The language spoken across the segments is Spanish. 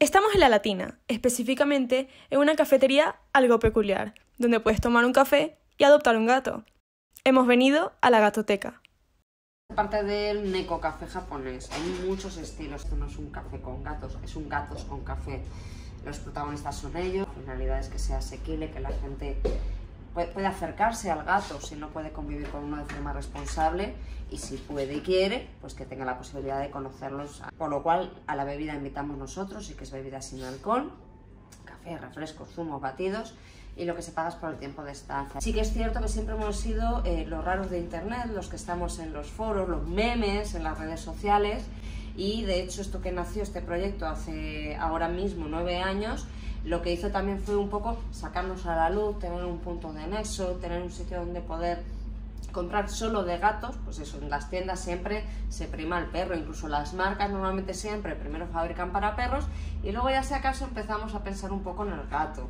Estamos en La Latina, específicamente en una cafetería algo peculiar, donde puedes tomar un café y adoptar un gato. Hemos venido a la gatoteca. Parte del Neko Café japonés, hay muchos estilos. Esto no es un café con gatos, es un gatos con café. Los protagonistas son ellos. La finalidad es que sea asequible, que la gente puede acercarse al gato si no puede convivir con uno de forma responsable y si puede y quiere, pues que tenga la posibilidad de conocerlos. Por lo cual a la bebida invitamos nosotros y que es bebida sin alcohol, café, refrescos, zumos, batidos y lo que se paga es por el tiempo de estancia. Sí que es cierto que siempre hemos sido eh, los raros de internet, los que estamos en los foros, los memes, en las redes sociales y de hecho esto que nació este proyecto hace ahora mismo nueve años lo que hizo también fue un poco sacarnos a la luz, tener un punto de nexo, tener un sitio donde poder comprar solo de gatos, pues eso, en las tiendas siempre se prima el perro, incluso las marcas normalmente siempre primero fabrican para perros y luego ya si acaso empezamos a pensar un poco en el gato.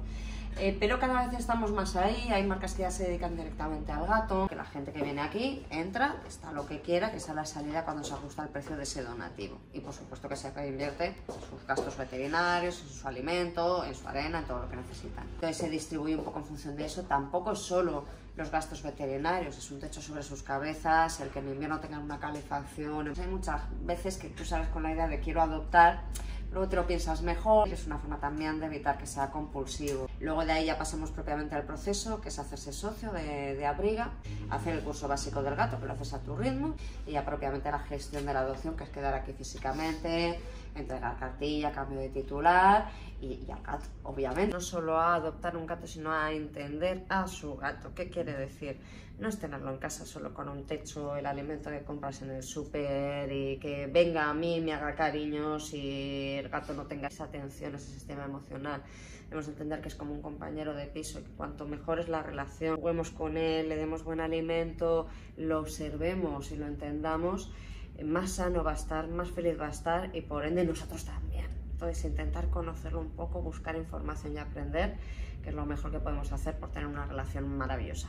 Eh, pero cada vez estamos más ahí, hay marcas que ya se dedican directamente al gato, que la gente que viene aquí entra, está lo que quiera, que sea la salida cuando se ajusta el precio de ese donativo. Y por supuesto que se reinvierte en sus gastos veterinarios, en su alimento, en su arena, en todo lo que necesitan. Entonces se distribuye un poco en función de eso, tampoco es solo los gastos veterinarios, es un techo sobre sus cabezas, el que en invierno tengan una calefacción. Hay muchas veces que tú sabes con la idea de quiero adoptar, luego te lo piensas mejor, es una forma también de evitar que sea compulsivo. Luego de ahí ya pasamos propiamente al proceso, que es hacerse socio de, de Abriga, hacer el curso básico del gato, que lo haces a tu ritmo, y ya propiamente la gestión de la adopción, que es quedar aquí físicamente, entregar cartilla, cambio de titular y, y, al gato, obviamente. No solo a adoptar un gato, sino a entender a su gato. ¿Qué quiere decir? No es tenerlo en casa solo con un techo, el alimento que compras en el súper y que venga a mí, me haga cariños y el gato no tenga esa atención, ese sistema emocional. Debemos entender que es como un compañero de piso y que cuanto mejor es la relación, juguemos con él, le demos buen alimento, lo observemos y lo entendamos, más sano va a estar, más feliz va a estar y por ende nosotros también. Entonces intentar conocerlo un poco, buscar información y aprender, que es lo mejor que podemos hacer por tener una relación maravillosa.